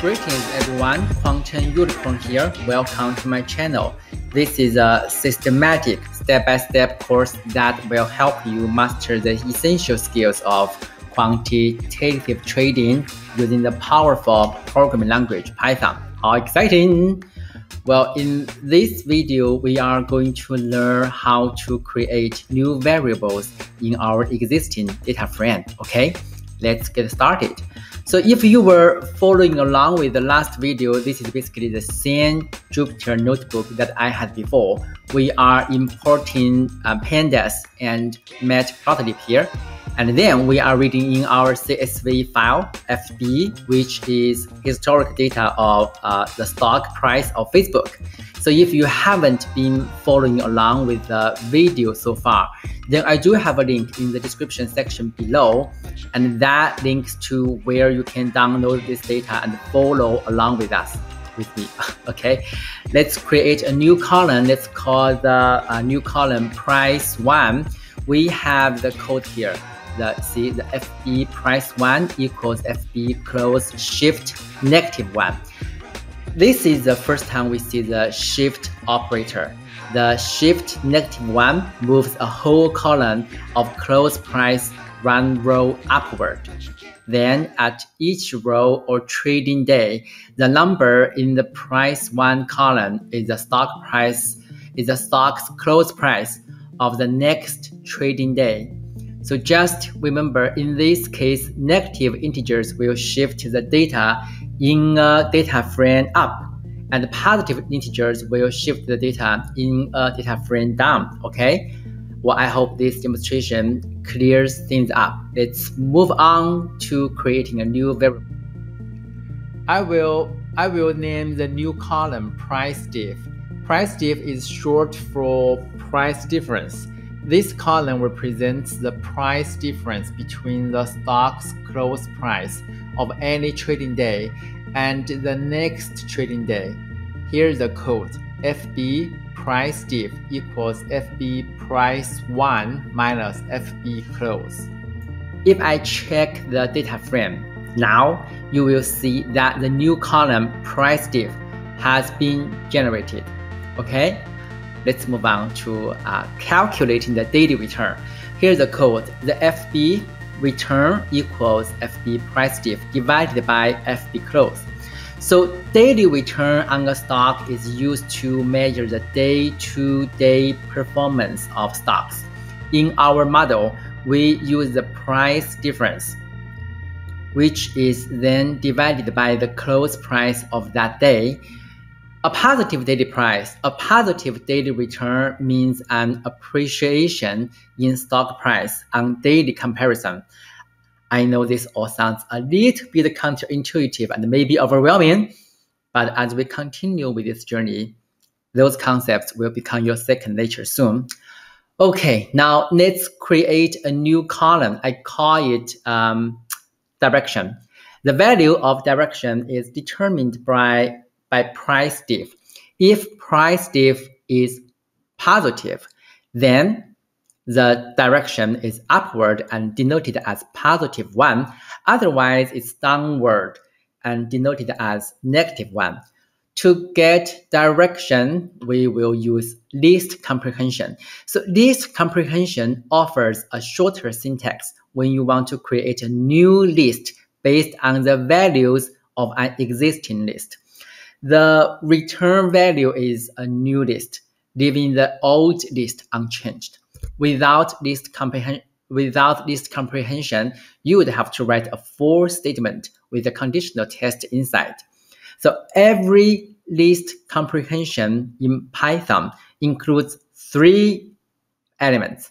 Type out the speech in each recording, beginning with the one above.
Greetings everyone, Quantum Unicorn here. Welcome to my channel. This is a systematic step-by-step -step course that will help you master the essential skills of quantitative trading using the powerful programming language Python. How exciting! Well, in this video, we are going to learn how to create new variables in our existing data frame. Okay, let's get started. So if you were following along with the last video, this is basically the same Jupyter notebook that I had before. We are importing uh, pandas and matplotlib here. And then we are reading in our CSV file, FB, which is historic data of uh, the stock price of Facebook. So if you haven't been following along with the video so far, then I do have a link in the description section below, and that links to where you can download this data and follow along with us with me. okay, let's create a new column. Let's call the uh, new column price one. We have the code here. The see the FB price one equals FB close shift negative one. This is the first time we see the shift operator. The shift negative one moves a whole column of close price one row upward. Then at each row or trading day, the number in the price one column is the stock price, is the stock's close price of the next trading day. So just remember in this case, negative integers will shift the data in a data frame up and positive integers will shift the data in a data frame down, okay? Well, I hope this demonstration clears things up. Let's move on to creating a new variable. I will, I will name the new column price diff. Price diff is short for price difference. This column represents the price difference between the stock's close price of any trading day and the next trading day. Here's the code FB price diff equals FB price 1 minus FB close. If I check the data frame, now you will see that the new column price diff has been generated. Okay, let's move on to uh, calculating the daily return. Here's the code. The FB return equals FB price diff divided by FB close. So daily return on a stock is used to measure the day-to-day performance of stocks. In our model, we use the price difference, which is then divided by the close price of that day. A positive daily price, a positive daily return means an appreciation in stock price on daily comparison. I know this all sounds a little bit counterintuitive and maybe overwhelming, but as we continue with this journey, those concepts will become your second nature soon. Okay, now let's create a new column. I call it um, direction. The value of direction is determined by, by price diff. If price diff is positive, then the direction is upward and denoted as positive 1. Otherwise, it's downward and denoted as negative 1. To get direction, we will use list comprehension. So list comprehension offers a shorter syntax when you want to create a new list based on the values of an existing list. The return value is a new list, leaving the old list unchanged. Without this comprehension, without this comprehension, you would have to write a full statement with a conditional test inside. So every list comprehension in Python includes three elements,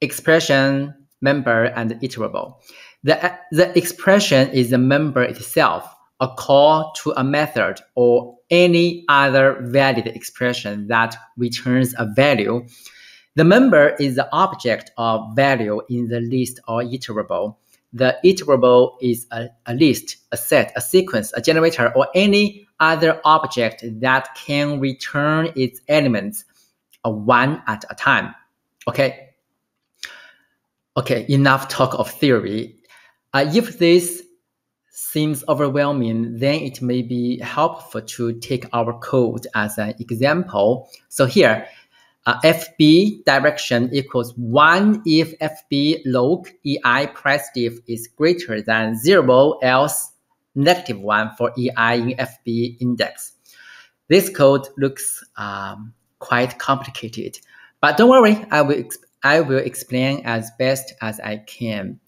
expression, member, and iterable. The, the expression is the member itself, a call to a method or any other valid expression that returns a value. The member is the object of value in the list or iterable. The iterable is a, a list, a set, a sequence, a generator, or any other object that can return its elements a one at a time. Okay. Okay, enough talk of theory. Uh, if this seems overwhelming, then it may be helpful to take our code as an example. So here, uh, FB direction equals 1 if FB loc EI diff is greater than 0, else negative 1 for EI in FB index. This code looks um, quite complicated, but don't worry, I will, I will explain as best as I can.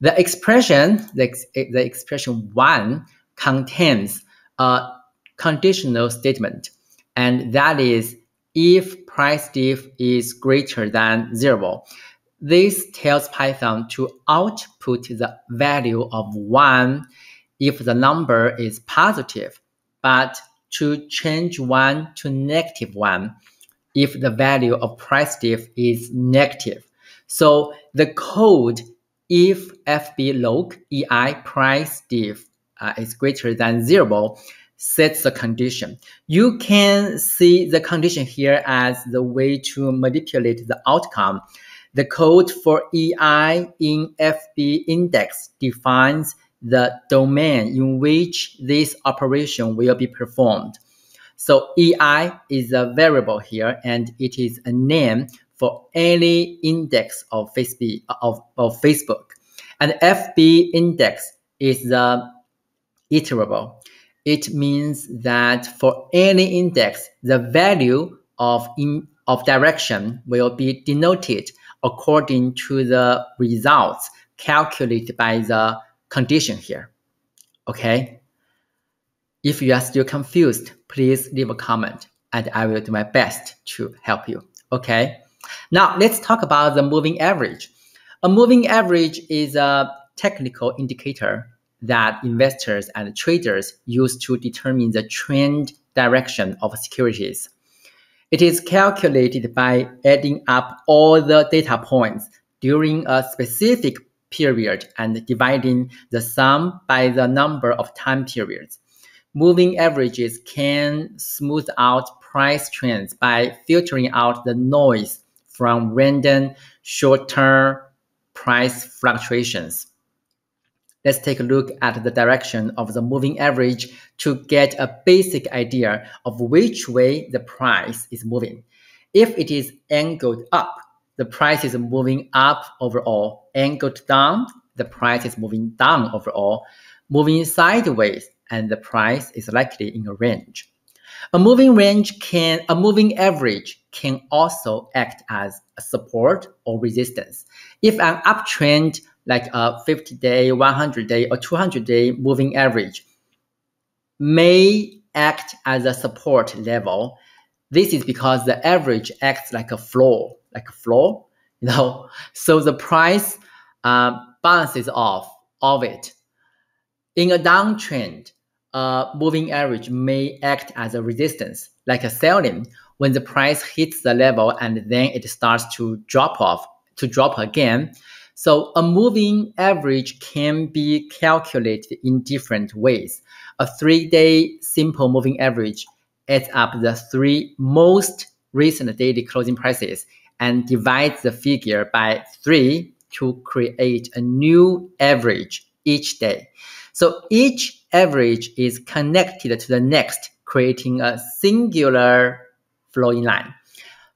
The expression, the, the expression 1 contains a conditional statement, and that is if price diff is greater than zero. This tells Python to output the value of 1 if the number is positive, but to change 1 to negative 1 if the value of price diff is negative. So the code if FB loc EI price diff uh, is greater than zero sets the condition. You can see the condition here as the way to manipulate the outcome. The code for EI in FB index defines the domain in which this operation will be performed. So EI is a variable here and it is a name for any index of Facebook, of, of Facebook. And FB index is the iterable it means that for any index, the value of, in, of direction will be denoted according to the results calculated by the condition here. Okay? If you are still confused, please leave a comment and I will do my best to help you. Okay? Now let's talk about the moving average. A moving average is a technical indicator that investors and traders use to determine the trend direction of securities. It is calculated by adding up all the data points during a specific period and dividing the sum by the number of time periods. Moving averages can smooth out price trends by filtering out the noise from random short-term price fluctuations. Let's take a look at the direction of the moving average to get a basic idea of which way the price is moving. If it is angled up, the price is moving up overall. Angled down, the price is moving down overall. Moving sideways, and the price is likely in a range. A moving range can, a moving average can also act as a support or resistance. If an uptrend like a 50 day, 100 day, or 200 day moving average may act as a support level. This is because the average acts like a floor, like a floor, you know. So the price uh, bounces off of it. In a downtrend, a moving average may act as a resistance, like a selling, when the price hits the level and then it starts to drop off, to drop again. So a moving average can be calculated in different ways. A three-day simple moving average adds up the three most recent daily closing prices and divides the figure by three to create a new average each day. So each average is connected to the next, creating a singular flowing line.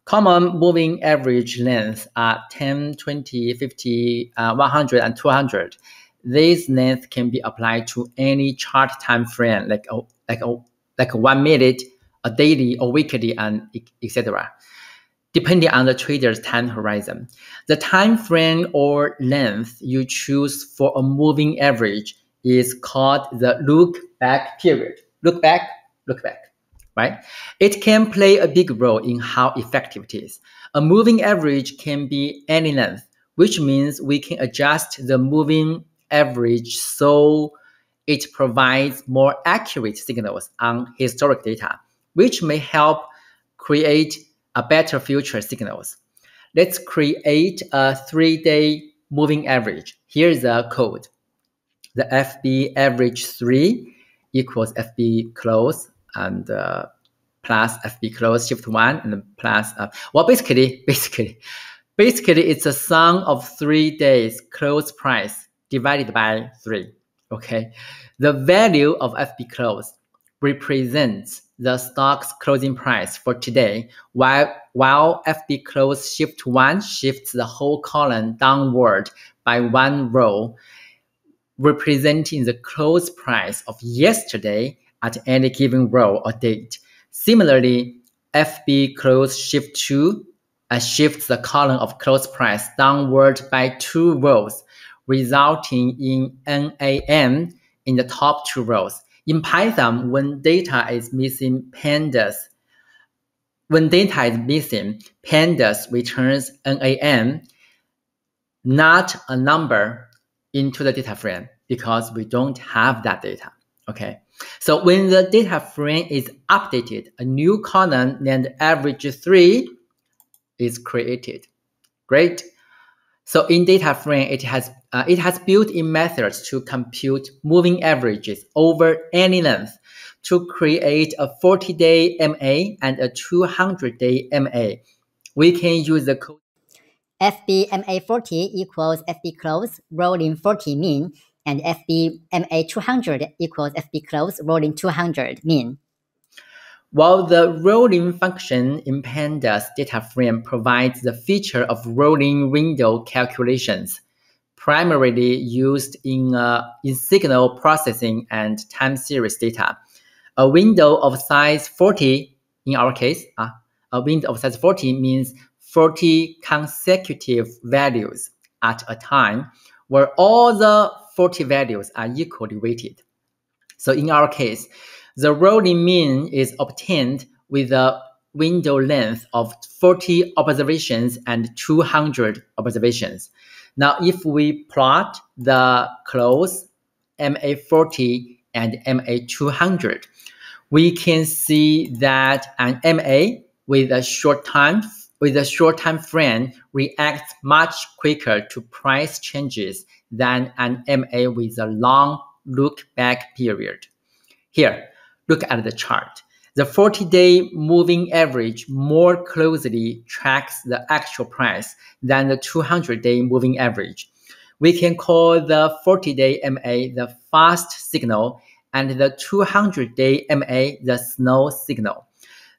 Common moving average lengths are 10, 20, 50, uh, 100, and 200. These lengths can be applied to any chart time frame, like a, like a, like one minute, a daily, or weekly, and etc. Depending on the trader's time horizon, the time frame or length you choose for a moving average is called the look back period. Look back, look back right? It can play a big role in how effective it is. A moving average can be any length, which means we can adjust the moving average so it provides more accurate signals on historic data, which may help create a better future signals. Let's create a three-day moving average. Here's the code. The FB average 3 equals FB close and uh, plus FB close shift one and plus uh, well basically basically basically it's a sum of three days close price divided by three. Okay. The value of FB close represents the stock's closing price for today, while, while FB close shift one shifts the whole column downward by one row, representing the close price of yesterday at any given row or date. Similarly, FB close shift two uh, shifts the column of close price downward by two rows, resulting in NaN in the top two rows. In Python, when data is missing pandas, when data is missing, pandas returns NaN, not a number into the data frame because we don't have that data. Okay. So when the data frame is updated, a new column named average three is created. Great. So in data frame, it has uh, it has built-in methods to compute moving averages over any length to create a 40-day MA and a 200-day MA. We can use the code FBMA40 equals FB close rolling 40 mean and FBMA200 equals FB close rolling 200 mean. While the rolling function in Pandas data frame provides the feature of rolling window calculations, primarily used in, uh, in signal processing and time series data. A window of size 40, in our case, uh, a window of size 40 means 40 consecutive values at a time, where all the 40 values are equally weighted. So in our case, the rolling mean is obtained with a window length of 40 observations and 200 observations. Now, if we plot the close MA40 and MA200, we can see that an MA with a short time with a short time frame reacts much quicker to price changes than an MA with a long look back period. Here, look at the chart. The 40 day moving average more closely tracks the actual price than the 200 day moving average. We can call the 40 day MA the fast signal and the 200 day MA the slow signal.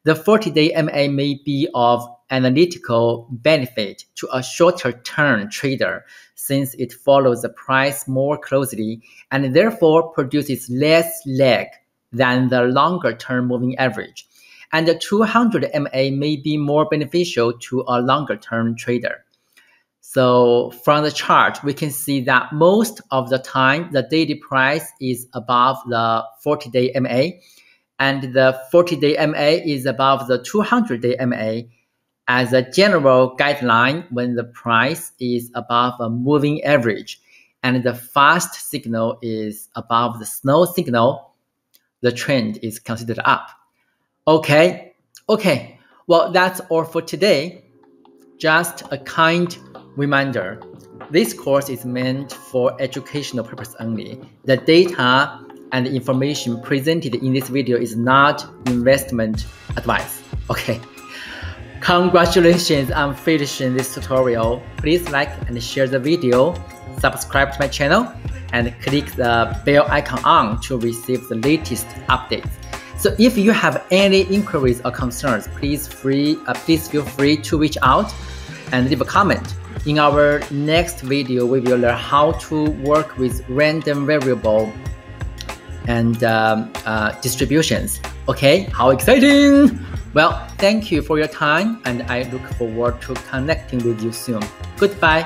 The 40 day MA may be of analytical benefit to a shorter term trader since it follows the price more closely and therefore produces less lag than the longer term moving average. And the 200 MA may be more beneficial to a longer term trader. So from the chart, we can see that most of the time, the daily price is above the 40 day MA and the 40 day MA is above the 200 day MA as a general guideline when the price is above a moving average and the fast signal is above the slow signal the trend is considered up. Okay, okay. Well, that's all for today. Just a kind reminder. This course is meant for educational purpose only. The data and the information presented in this video is not investment advice. Okay. Congratulations on finishing this tutorial. Please like and share the video, subscribe to my channel, and click the bell icon on to receive the latest updates. So if you have any inquiries or concerns, please free uh, please feel free to reach out and leave a comment. In our next video, we will learn how to work with random variable and um, uh, distributions. Okay, how exciting! Well, thank you for your time and I look forward to connecting with you soon. Goodbye.